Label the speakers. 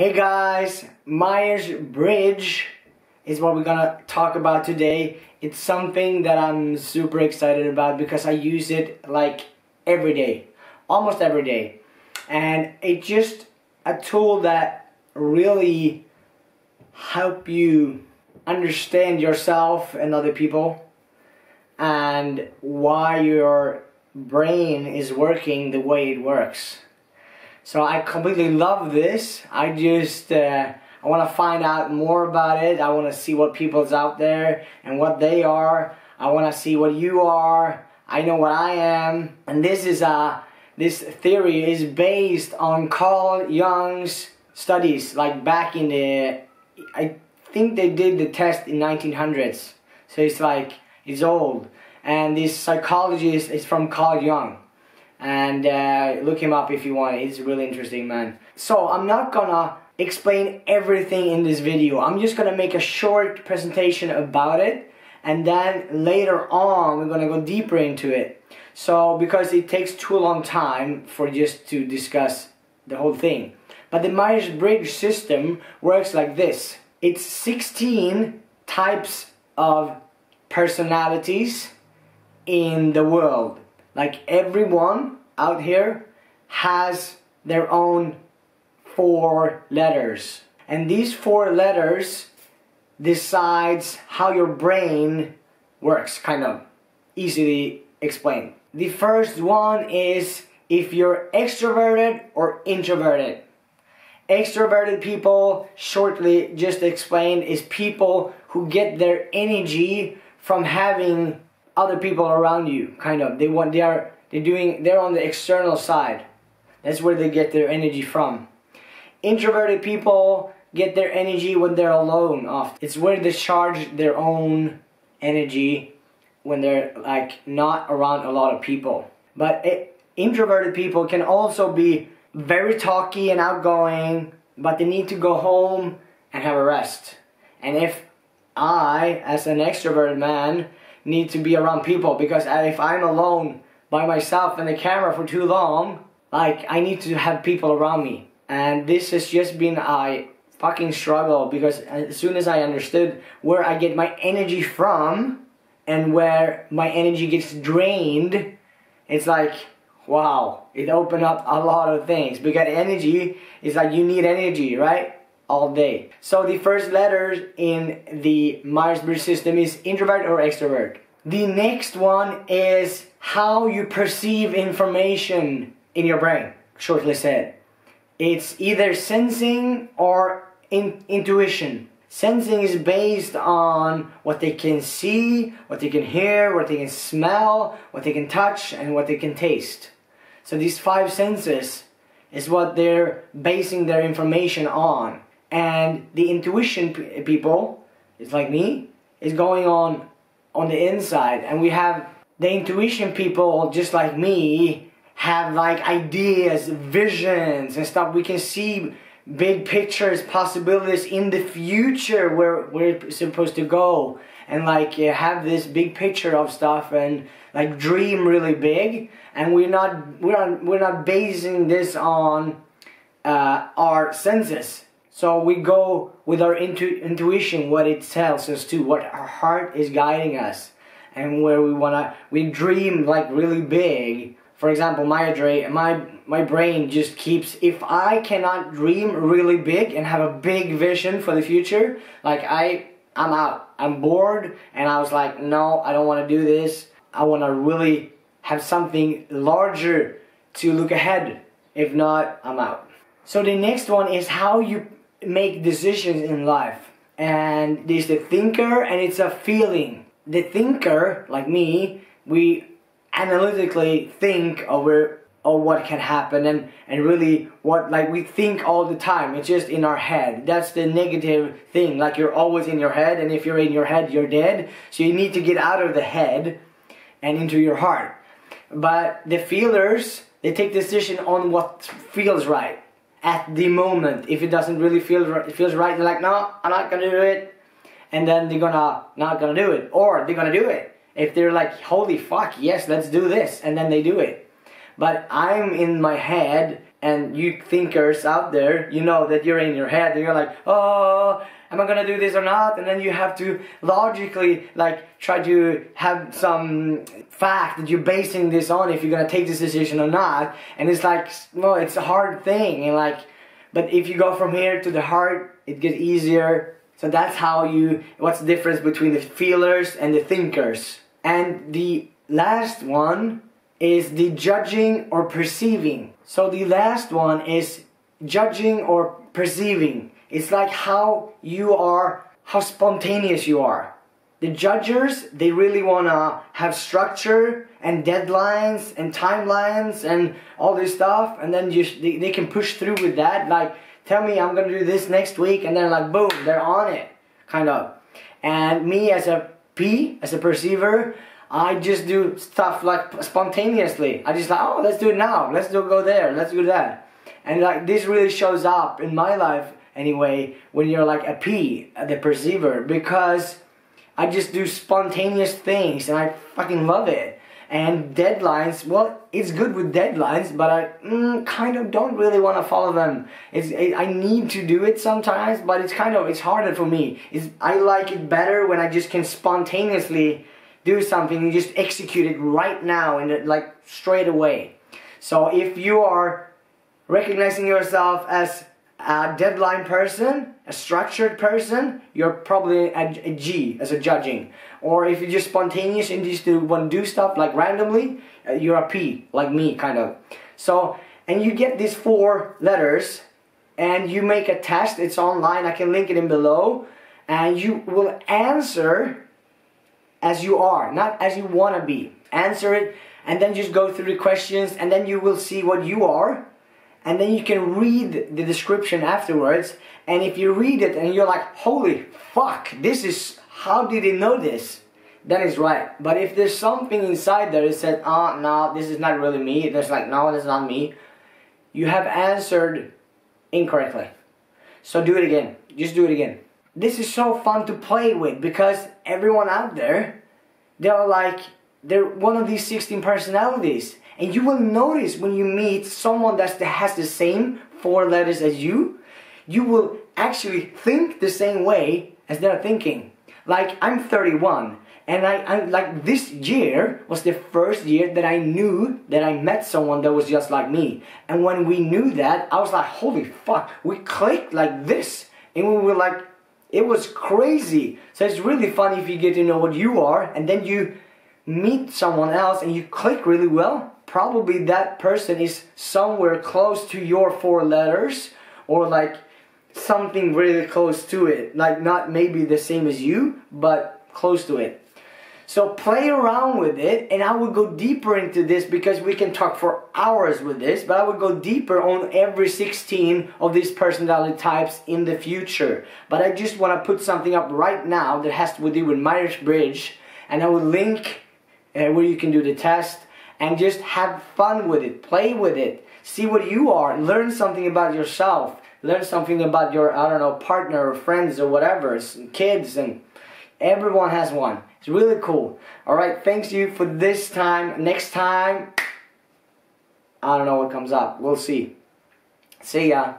Speaker 1: Hey guys, Myers Briggs is what we're gonna talk about today. It's something that I'm super excited about because I use it like every day, almost every day. And it's just a tool that really help you understand yourself and other people and why your brain is working the way it works. So I completely love this. I just uh, I want to find out more about it. I want to see what people's out there and what they are. I want to see what you are. I know what I am. And this is uh this theory is based on Carl Jung's studies like back in the I think they did the test in 1900s. So it's like it's old. And this psychologist is from Carl Jung and uh, look him up if you want. It's really interesting, man. So I'm not gonna explain everything in this video. I'm just gonna make a short presentation about it, and then later on we're gonna go deeper into it. So because it takes too long time for just to discuss the whole thing. But the Myers-Briggs system works like this. It's 16 types of personalities in the world like everyone out here has their own four letters. And these four letters decides how your brain works, kind of easily explained. The first one is if you're extroverted or introverted. Extroverted people, shortly just explained, is people who get their energy from having other people around you kind of. They want they are they're doing they're on the external side. That's where they get their energy from. Introverted people get their energy when they're alone often it's where they charge their own energy when they're like not around a lot of people. But it, introverted people can also be very talky and outgoing but they need to go home and have a rest. And if i as an extroverted man need to be around people because if I'm alone by myself in the camera for too long, like I need to have people around me. And this has just been a fucking struggle because as soon as I understood where I get my energy from and where my energy gets drained, it's like, wow, it opened up a lot of things because energy is like you need energy, right? All day. So the first letter in the Myers-Briggs system is introvert or extrovert. The next one is how you perceive information in your brain, shortly said. It's either sensing or in intuition. Sensing is based on what they can see, what they can hear, what they can smell, what they can touch, and what they can taste. So these five senses is what they're basing their information on and the intuition people it's like me is going on on the inside. And we have the intuition people just like me have like ideas visions and stuff. We can see big pictures possibilities in the future where we're supposed to go. And like have this big picture of stuff and like dream really big. And we're not we're not we're not basing this on uh, our senses so we go with our intu intuition, what it tells us to, what our heart is guiding us, and where we wanna, we dream like really big. For example, my my my brain just keeps. If I cannot dream really big and have a big vision for the future, like I, I'm out. I'm bored, and I was like, no, I don't want to do this. I want to really have something larger to look ahead. If not, I'm out. So the next one is how you make decisions in life. And there's the thinker and it's a feeling. The thinker, like me, we analytically think over what can happen and, and really what like we think all the time. It's just in our head. That's the negative thing. Like you're always in your head and if you're in your head you're dead. So you need to get out of the head and into your heart. But the feelers they take decision on what feels right at the moment. If it doesn't really feel right, it feels right, they're like, no, I'm not gonna do it. And then they're gonna not gonna do it. Or they're gonna do it. If they're like, holy fuck, yes, let's do this, and then they do it. But I'm in my head and you thinkers out there, you know that you're in your head and you're like, oh, am I gonna do this or not? And then you have to logically like try to have some fact that you're basing this on if you're gonna take this decision or not. And it's like, well, it's a hard thing and like, but if you go from here to the heart, it gets easier. So that's how you, what's the difference between the feelers and the thinkers. And the last one is the judging or perceiving. So the last one is judging or perceiving. It's like how you are, how spontaneous you are. The judgers, they really want to have structure and deadlines and timelines and all this stuff, and then just they, they can push through with that. Like, tell me I'm gonna do this next week, and then like boom, they're on it, kind of. And me as a P, as a perceiver, I just do stuff like spontaneously. I just like, oh, let's do it now. Let's do go there. Let's do that. And like this really shows up in my life anyway when you're like a P, the perceiver, because I just do spontaneous things and I fucking love it. And deadlines, well, it's good with deadlines, but I mm, kind of don't really want to follow them. It's it, I need to do it sometimes, but it's kind of it's harder for me. It's I like it better when I just can spontaneously do something you just execute it right now and like straight away. So if you are recognizing yourself as a deadline person, a structured person, you're probably a, a G as a judging. Or if you're just spontaneous and just want to do stuff like randomly, uh, you're a P, like me, kind of. So, and you get these four letters and you make a test, it's online, I can link it in below, and you will answer as you are, not as you want to be. Answer it and then just go through the questions and then you will see what you are and then you can read the description afterwards. And if you read it and you're like holy fuck this is how did he know this? Then it's right. But if there's something inside there that said oh ah, no this is not really me there's like no that's not me you have answered incorrectly. So do it again. Just do it again this is so fun to play with because everyone out there they're like they're one of these 16 personalities and you will notice when you meet someone that has the same four letters as you, you will actually think the same way as they're thinking. Like I'm 31 and I, I like this year was the first year that I knew that I met someone that was just like me. And when we knew that, I was like, holy fuck, we clicked like this. And we were like, it was crazy. So it's really funny if you get to know what you are and then you meet someone else and you click really well probably that person is somewhere close to your four letters or like something really close to it. Like not maybe the same as you, but close to it. So play around with it and I will go deeper into this because we can talk for hours with this, but I will go deeper on every 16 of these personality types in the future. But I just want to put something up right now that has to do with Myers-Briggs and I will link uh, where you can do the test and just have fun with it, play with it, see what you are, learn something about yourself, learn something about your, I don't know, partner or friends or whatever, kids, and everyone has one. It's really cool. Alright, thanks you for this time. Next time, I don't know what comes up. We'll see. See ya.